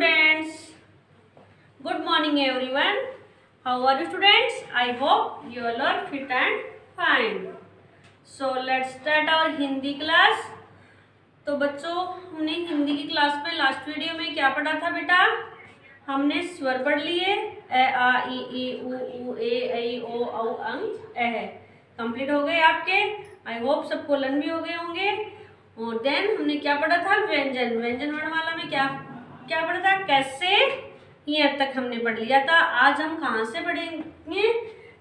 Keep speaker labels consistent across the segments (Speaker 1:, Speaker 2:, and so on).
Speaker 1: students. Good morning, everyone. How are you, students? I hope you all are fit and fine. So, let's start our Hindi class. तो बच्चों, हमने हिंदी की class में last video में क्या पढ़ा था बेटा हमने स्वर पढ़ लिए ए, आ, ई ई ए ओ, औ, अंग ए कंप्लीट हो गए आपके आई होप सबको लन भी हो गए होंगे और देन हमने क्या पढ़ा था व्यंजन व्यंजन वर्णमाला में क्या क्या पढ़ा था? कैसे? यहाँ तक हमने पढ़ लिया था। आज हम कहाँ से पढ़ेंगे?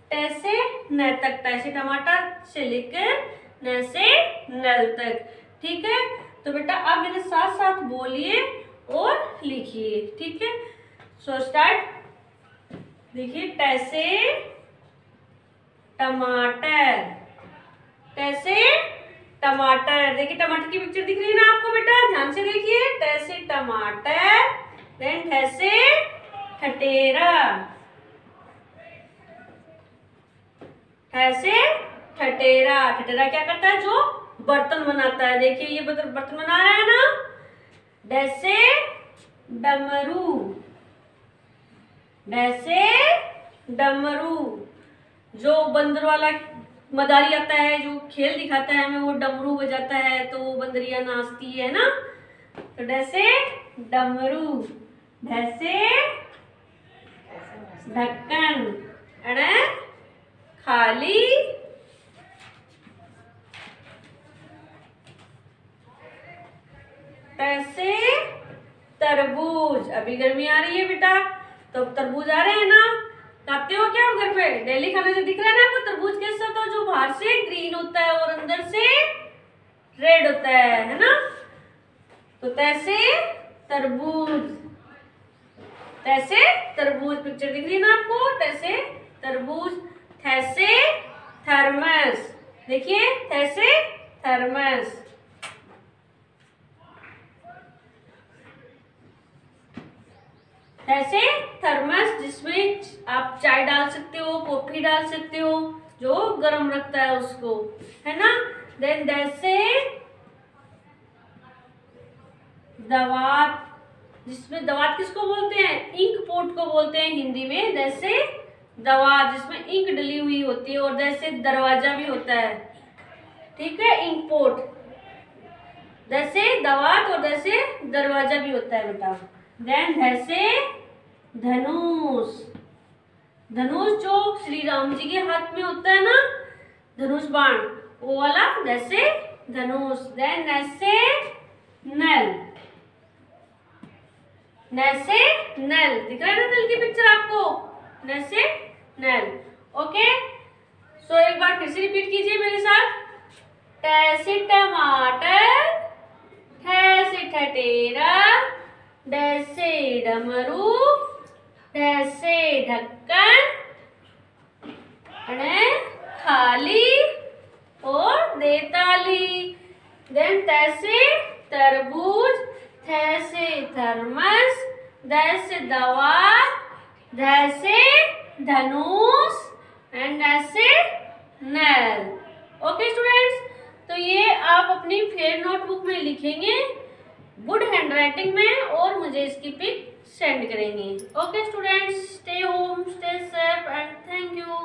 Speaker 1: टैसे न तक। टैसे टमाटर से लेकर न से नल तक। ठीक है? तो बेटा, आप मेरे साथ साथ बोलिए और लिखिए। ठीक है? सो स्टार्ट देखिए, टैसे टमाटर। टैसे टमाटर, देखिए टमाटर की पिक्चर दिख रही है ना आपको बेटा? ध्यान से देखिए टैसे टमाटर देन ठैसे ठटेरा ठैसे ठटेरा ठटेरा क्या करता है जो बर्तन बनाता है? देखिए ये बर्तन बना रहा है ना? डैसे डमरू। डैसे डमरू। जो बंदर वाला मदारी आता है, जो खेल दिखाता है, हमें वो डमरू बजाता है तो वो बंदरिया नाचती है ना? तो डैसे डमरू, ढैसे ढक्कन खाली। पैसे तरबूज, अभी गर्मी आ रही है बेटा तो अब तरबूज आ रहे हैं ना? खाते हो क्या घर पे? डेली खाने से दिख रहा है ना आपको? तरबूज कैसा होता है जो बाहर से ग्रीन होता है और अंदर से रेड होता है है ना? तो तैसे तरबूज। तैसे तरबूज। पिक्चर दिख रही है ना आपको? तैसे तरबूज। थैसे थर्मस। देखिए थैसे थर्मस। ऐसे थर्मस जिसमें आप चाय डाल सकते हो कॉफ़ी डाल सकते हो, जो गर्म रखता है उसको, है ना? देन जैसे दवात जिसमें दवात किसको बोलते हैं? इंक पोट को बोलते हैं हिंदी में जैसे दवा जिसमें इंक डली हुई होती है और जैसे दरवाज़ा भी होता है, ठीक है? इंक पोट जैसे दवात और जैसे दरवाज़ा भी होता है बेटा। देन जैसे धनुष। धनुष जो श्री राम जी के हाथ में होता है ना, धनुष बाण, वो वाला जैसे धनुष देन ऐसे नल। नैसे नल। दिख रहा है ना नल की पिक्चर आपको? नैसे नल। ओके सो एक बार फिर से रिपीट कीजिए मेरे साथ। टैसे टमाटर ठैसे ठटेरा डैसे डमरू डैसे ढक्कन खाली और देताली देन तैसे तरबूज थैसे थर्मस दैसे दवा धैसे धनुष एंड ऐसे नल। ओके स्टूडेंट्स तो ये आप अपनी फेयर नोटबुक में लिखेंगे गुड हैंड राइटिंग में, और मुझे इसकी पिक सेंड करेंगे। Okay students stay home stay safe and thank you